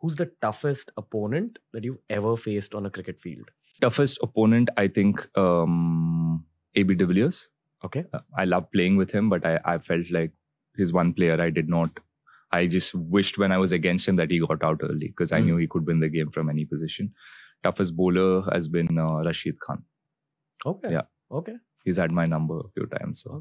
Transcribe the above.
who's the toughest opponent that you've ever faced on a cricket field? Toughest opponent, I think, um, AB de Villiers. Okay. Uh, I love playing with him, but I, I felt like he's one player I did not. I just wished when I was against him that he got out early because I hmm. knew he could win the game from any position. Toughest bowler has been uh, Rashid Khan. Okay. Yeah. Okay. He's had my number a few times. So